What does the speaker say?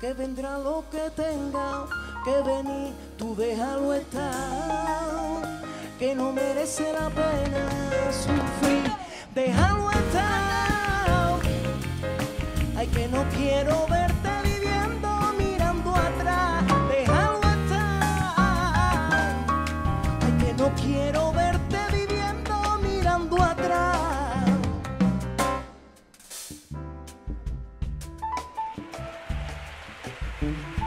que vendrá lo que tenga que venir, tú déjalo estar, que no merece la pena sufrir, déjalo estar, ay que no quiero verte viviendo mirando atrás, déjalo estar, ay que no quiero verte Mm-hmm.